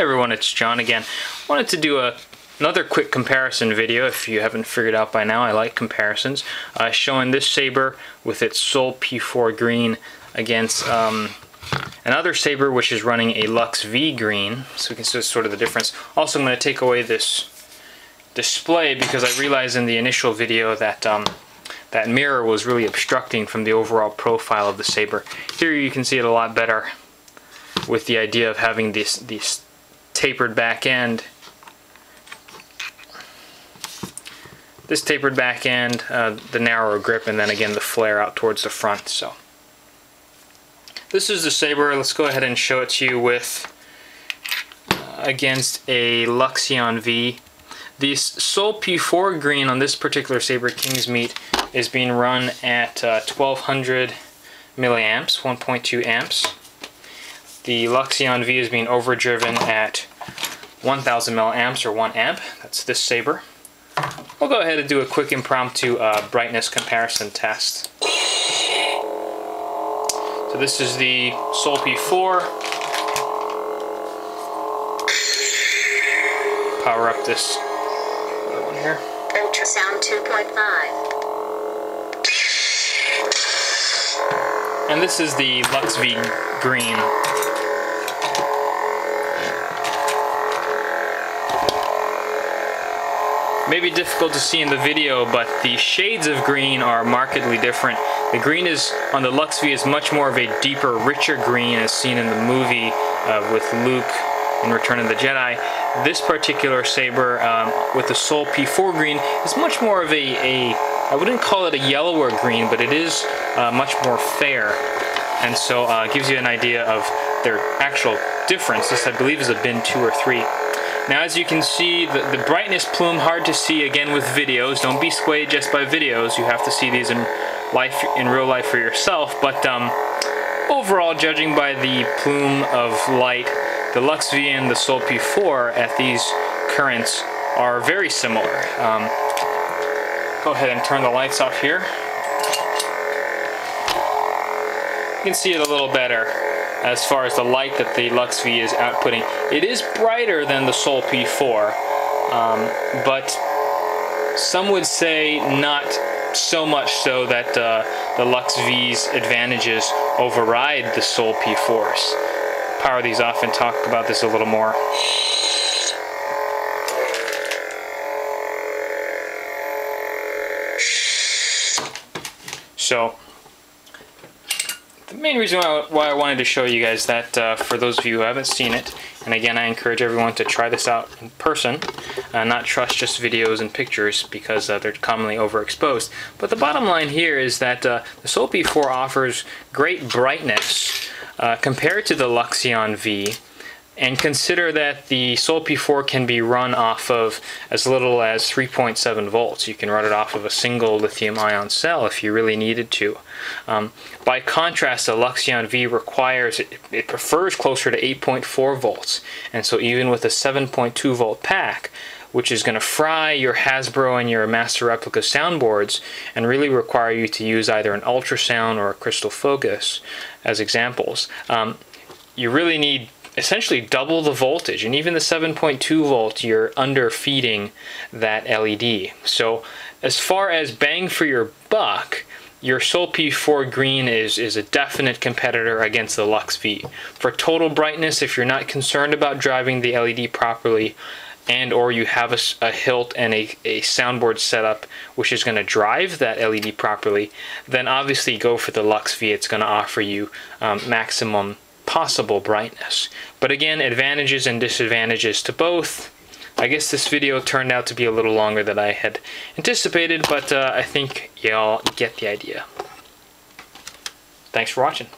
Everyone, it's John again. Wanted to do a another quick comparison video. If you haven't figured out by now, I like comparisons. Uh, showing this saber with its Seoul P4 green against um, another saber which is running a Lux V green. So we can see sort of the difference. Also, I'm going to take away this display because I realized in the initial video that um, that mirror was really obstructing from the overall profile of the saber. Here you can see it a lot better with the idea of having this, this tapered back end. This tapered back end, uh, the narrower grip, and then again the flare out towards the front. So this is the saber. Let's go ahead and show it to you with uh, against a Luxeon V. The Seoul P4 green on this particular saber, King's Meat, is being run at uh, 1200 milliamps, 1.2 amps. The Luxeon V is being overdriven at 1000 milliamps or 1 amp. That's this saber. We'll go ahead and do a quick impromptu uh, brightness comparison test. So this is the Seoul P4. Power up this other one here. Ultrasound 2.5. And this is the Lux V green. Maybe difficult to see in the video, but the shades of green are markedly different. The green is on the Lux V is much more of a deeper, richer green as seen in the movie uh, with Luke in Return of the Jedi. This particular saber um, with the Seoul P4 green is much more of a, a, I wouldn't call it a yellower green, but it is uh, much more fair. And so uh, gives you an idea of their actual difference. This I believe is a bin 2 or 3. Now as you can see, the, the brightness plume hard to see again with videos. Don't be swayed just by videos. You have to see these in life, in real life for yourself. But um, overall, judging by the plume of light, the Lux V and the Seoul P4 at these currents are very similar. Um, go ahead and turn the lights off here. You can see it a little better as far as the light that the Lux V is outputting. It is brighter than the Seoul P4, um, but some would say not so much so that uh, the Lux V's advantages override the Seoul P4's. Power these off and talk about this a little more. So, the main reason why I wanted to show you guys that, uh, for those of you who haven't seen it, and again I encourage everyone to try this out in person, uh, not trust just videos and pictures because uh, they're commonly overexposed. But the bottom line here is that uh, the Seoul P4 offers great brightness uh, compared to the Luxeon V, and consider that the Seoul P4 can be run off of as little as 3.7 volts. You can run it off of a single lithium ion cell if you really needed to. Um, by contrast, the Luxeon V requires, it, it prefers closer to 8.4 volts. And so even with a 7.2 volt pack, which is going to fry your Hasbro and your Master Replica soundboards and really require you to use either an ultrasound or a crystal focus as examples. Um, you really need essentially double the voltage and even the 7.2 volt you're under feeding that LED. So as far as bang for your buck, your Seoul P4 green is, is a definite competitor against the Lux V. For total brightness, if you're not concerned about driving the LED properly, and or you have a, a hilt and a, a soundboard setup which is going to drive that LED properly, then obviously go for the Lux V. It's going to offer you um, maximum possible brightness. But again, advantages and disadvantages to both. I guess this video turned out to be a little longer than I had anticipated, but uh, I think y'all get the idea. Thanks for watching.